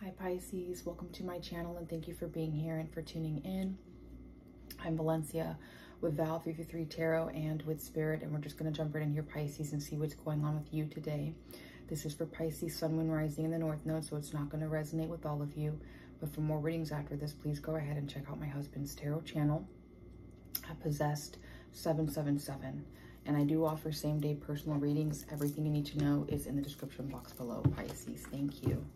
Hi Pisces, welcome to my channel and thank you for being here and for tuning in. I'm Valencia with Val 333 Tarot and with Spirit and we're just going to jump right in here Pisces and see what's going on with you today. This is for Pisces, Sun, Moon, Rising in the North Node so it's not going to resonate with all of you. But for more readings after this, please go ahead and check out my husband's tarot channel, Possessed 777. And I do offer same day personal readings. Everything you need to know is in the description box below, Pisces. Thank you.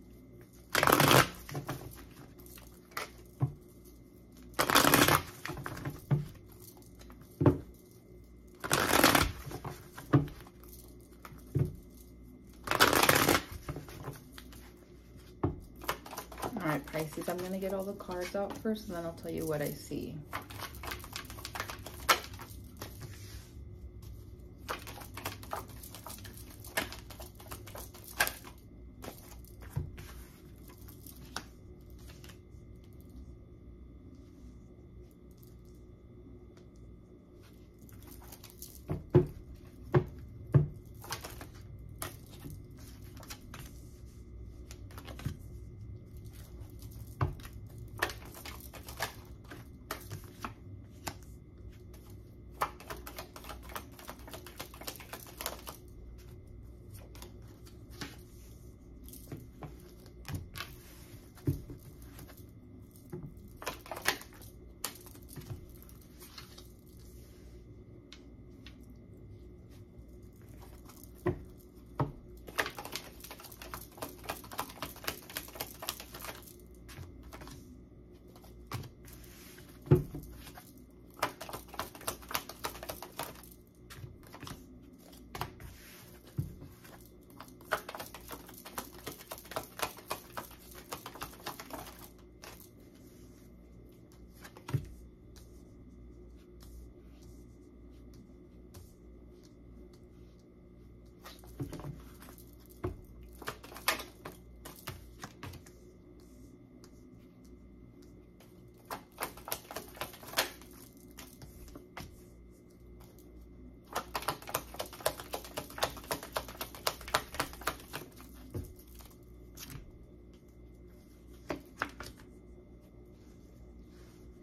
All right, Pisces, I'm going to get all the cards out first and then I'll tell you what I see.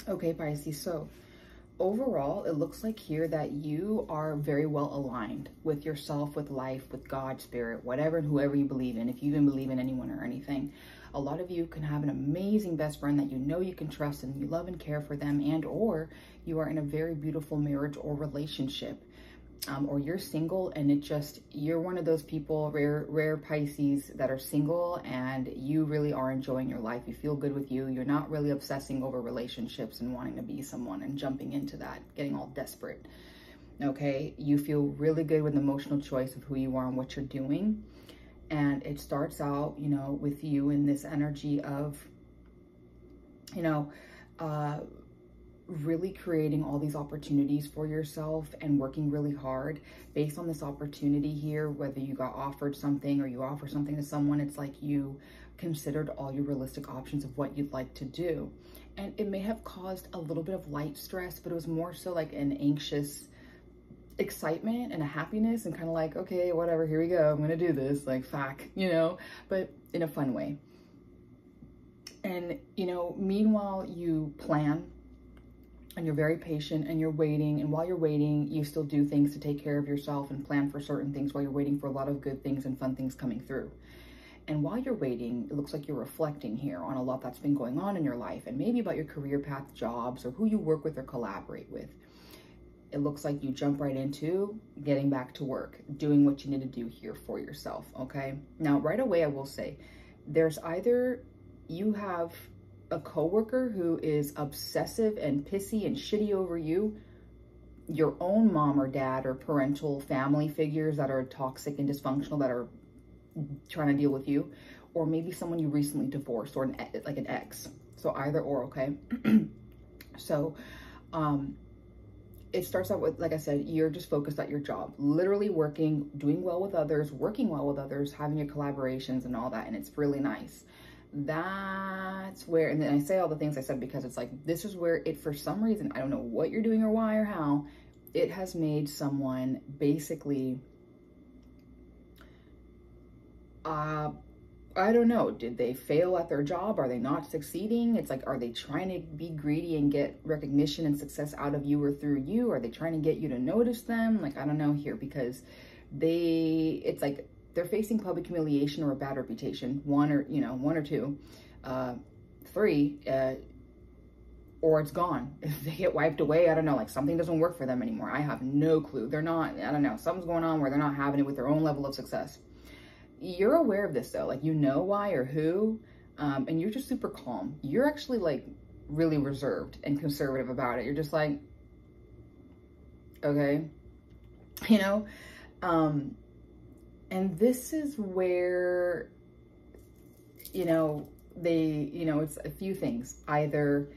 Okay, Pisces, so overall, it looks like here that you are very well aligned with yourself, with life, with God, spirit, whatever and whoever you believe in, if you even believe in anyone or anything. A lot of you can have an amazing best friend that you know you can trust and you love and care for them and or you are in a very beautiful marriage or relationship um, or you're single and it just you're one of those people rare rare pisces that are single and you really are enjoying your life. You feel good with you. You're not really obsessing over relationships and wanting to be someone and jumping into that getting all desperate okay? You feel really good with the emotional choice of who you are and what you're doing. And it starts out you know with you in this energy of you know uh really creating all these opportunities for yourself and working really hard based on this opportunity here, whether you got offered something or you offer something to someone, it's like you considered all your realistic options of what you'd like to do. And it may have caused a little bit of light stress, but it was more so like an anxious excitement and a happiness and kind of like, okay, whatever, here we go. I'm going to do this, like, fuck, you know, but in a fun way. And, you know, meanwhile, you plan and you're very patient and you're waiting. And while you're waiting, you still do things to take care of yourself and plan for certain things while you're waiting for a lot of good things and fun things coming through. And while you're waiting, it looks like you're reflecting here on a lot that's been going on in your life and maybe about your career path, jobs, or who you work with or collaborate with. It looks like you jump right into getting back to work, doing what you need to do here for yourself, okay? Now, right away, I will say, there's either you have a coworker who is obsessive and pissy and shitty over you, your own mom or dad or parental family figures that are toxic and dysfunctional that are trying to deal with you, or maybe someone you recently divorced or an, like an ex. So either or, okay? so um, it starts out with, like I said, you're just focused at your job, literally working, doing well with others, working well with others, having your collaborations and all that. And it's really nice that's where, and then I say all the things I said because it's like, this is where it, for some reason, I don't know what you're doing or why or how, it has made someone basically uh, I don't know. Did they fail at their job? Are they not succeeding? It's like, are they trying to be greedy and get recognition and success out of you or through you? Are they trying to get you to notice them? Like, I don't know here because they, it's like they're facing public humiliation or a bad reputation. One or, you know, one or two. Uh, three, uh, or it's gone. They get wiped away, I don't know, like something doesn't work for them anymore. I have no clue. They're not, I don't know, something's going on where they're not having it with their own level of success you're aware of this though, like you know why or who, um, and you're just super calm. You're actually like really reserved and conservative about it. You're just like, okay, you know, um, and this is where, you know, they, you know, it's a few things. Either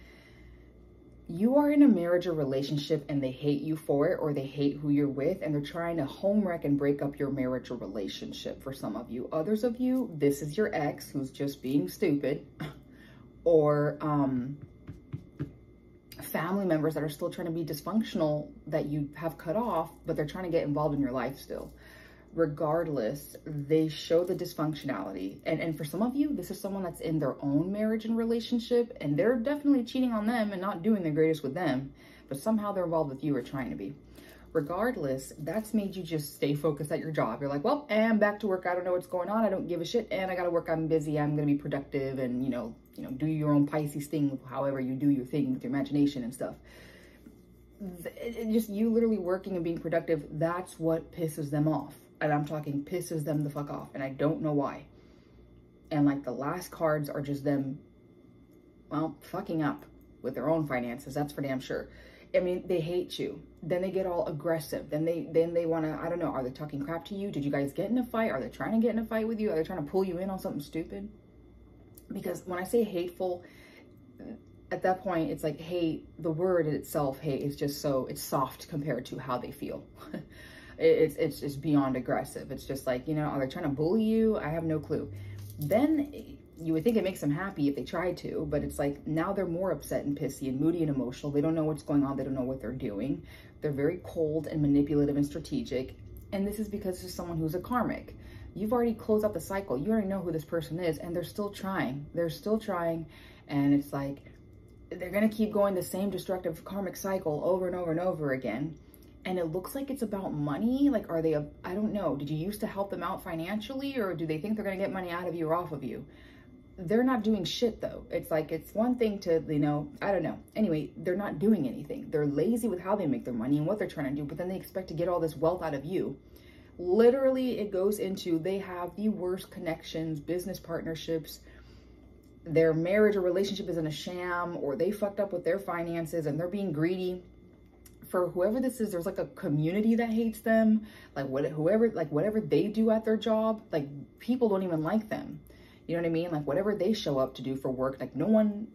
you are in a marriage or relationship and they hate you for it or they hate who you're with and they're trying to home wreck and break up your marriage or relationship for some of you. Others of you, this is your ex who's just being stupid or um, family members that are still trying to be dysfunctional that you have cut off, but they're trying to get involved in your life still regardless, they show the dysfunctionality. And, and for some of you, this is someone that's in their own marriage and relationship, and they're definitely cheating on them and not doing the greatest with them, but somehow they're involved with you or trying to be. Regardless, that's made you just stay focused at your job. You're like, well, I'm back to work. I don't know what's going on. I don't give a shit. And I got to work. I'm busy. I'm going to be productive and, you know, you know, do your own Pisces thing, however you do your thing with your imagination and stuff just you literally working and being productive, that's what pisses them off and I'm talking pisses them the fuck off and I don't know why. And like the last cards are just them, well, fucking up with their own finances. That's for damn sure. I mean, they hate you. Then they get all aggressive. Then they then they want to, I don't know, are they talking crap to you? Did you guys get in a fight? Are they trying to get in a fight with you? Are they trying to pull you in on something stupid? Because when I say hateful, at that point, it's like hate, the word itself, hate, is just so, it's soft compared to how they feel. it's it's just beyond aggressive. It's just like, you know, are they trying to bully you? I have no clue. Then you would think it makes them happy if they tried to, but it's like now they're more upset and pissy and moody and emotional. They don't know what's going on. They don't know what they're doing. They're very cold and manipulative and strategic. And this is because this is someone who's a karmic. You've already closed out the cycle. You already know who this person is, and they're still trying. They're still trying. And it's like they're going to keep going the same destructive karmic cycle over and over and over again and it looks like it's about money. Like, are they, I don't know, did you used to help them out financially or do they think they're going to get money out of you or off of you? They're not doing shit though. It's like, it's one thing to, you know, I don't know. Anyway, they're not doing anything. They're lazy with how they make their money and what they're trying to do, but then they expect to get all this wealth out of you. Literally, it goes into they have the worst connections, business partnerships, their marriage or relationship is in a sham, or they fucked up with their finances and they're being greedy for whoever this is, there's like a community that hates them. Like what, whoever, like whatever they do at their job, like people don't even like them. You know what I mean? Like whatever they show up to do for work, like no one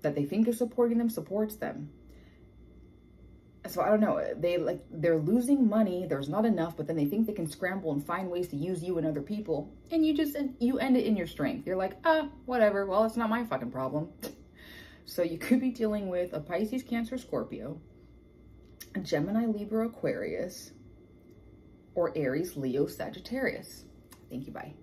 that they think is supporting them supports them. So I don't know. They like they're losing money. There's not enough, but then they think they can scramble and find ways to use you and other people, and you just you end it in your strength. You're like, ah, whatever. Well, it's not my fucking problem. So you could be dealing with a Pisces, Cancer, Scorpio, Gemini, Libra, Aquarius, or Aries, Leo, Sagittarius. Thank you. Bye.